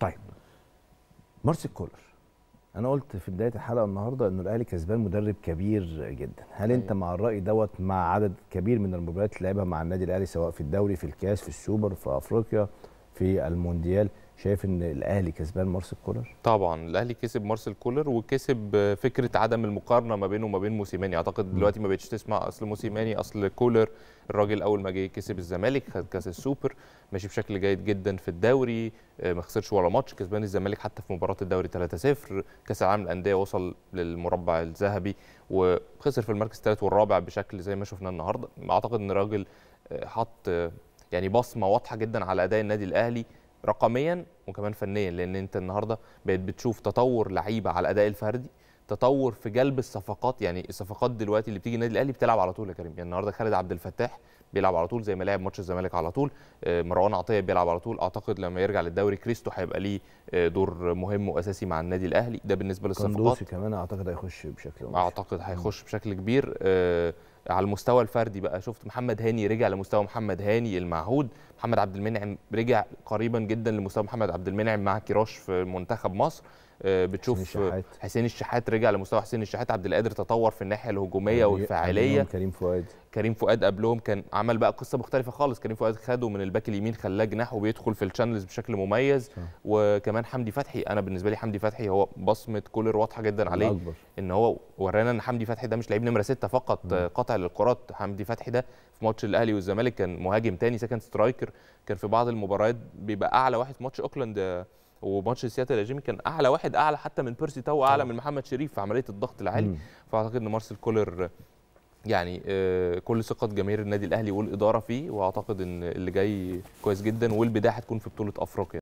طيب. مارسيل كولر. أنا قلت في بداية الحلقة النهارده إنه الأهلي كسبان مدرب كبير جدا. هل أنت مع الرأي دوت مع عدد كبير من المباريات اللي لعبها مع النادي الأهلي سواء في الدوري في الكاس في السوبر في أفريقيا في المونديال؟ شايف إن الأهلي كسبان مارسيل كولر؟ طبعا الأهلي كسب مارسيل كولر وكسب فكرة عدم المقارنة ما بينه وما بين موسيماني. أعتقد دلوقتي ما بقتش تسمع أصل موسيماني أصل كولر الراجل أول ما جه كسب الزمالك خد كأس السوبر ماشي بشكل جيد جدا في الدوري ما خسرش ولا ماتش كسبان الزمالك حتى في مباراة الدوري 3-0 كأس العالم للأندية وصل للمربع الذهبي وخسر في المركز الثالث والرابع بشكل زي ما شفنا النهارده. أعتقد إن الراجل حط يعني بصمة واضحة جدا على أداء النادي الأهلي. رقميا وكمان فنيا لأن أنت النهارده بقيت بتشوف تطور لعيبة على الأداء الفردي تطور في جلب الصفقات يعني الصفقات دلوقتي اللي بتيجي النادي الأهلي بتلعب على طول يا كريم. يعني النهارده خالد عبد الفتاح بيلعب على طول زي ما لعب ماتش الزمالك على طول. مروان عطية بيلعب على طول. أعتقد لما يرجع للدوري كريستو هيبقى ليه دور مهم وأساسي مع النادي الأهلي. ده بالنسبة للصفقات. كمان أعتقد هيخش بشكل مباشر. أعتقد هيخش بشكل كبير. على المستوى الفردي بقى. شفت محمد هاني رجع لمستوى محمد هاني المعهود. محمد عبد المنعم رجع قريبا جدا لمستوى محمد عبد المنعم مع كيروش في منتخب مصر. بتشوف حسين الشحات, رجع لمستوى حسين الشحات عبد القادر تطور في الناحية الهجومية والفاعلية. كريم فؤاد. كريم فؤاد قبلهم كان عمل بقى قصة مختلفة خالص. كريم فؤاد خده من ال back اليمين خلاه جناح وبيدخل في ال channels بشكل مميز. صح. وكمان حمدي فتحي أنا بالنسبة لي حمدي فتحي هو بصمة كولر واضحة جدا عليه الأكبر. إن هو ورانا إن حمدي فتحي ده مش لعيب نمرة ستة فقط م. قاطع للكرات. حمدي فتحي ده في ماتش الأهلي والزمالك كان مهاجم تاني second striker كان في بعض المباريات بيبقى أعلى واحد في ماتش أوكلاند وماتش سياتل يا جيمي كان أعلى واحد أعلى حتى من بيرسي تاو أعلى من محمد شريف في عملية الضغط العالي. فأعتقد إن مارسيل كولر يعني كل ثقة جماهير النادي الأهلي والإدارة فيه وأعتقد إن اللي جاي كويس جدا والبداية هتكون في بطولة أفريقيا.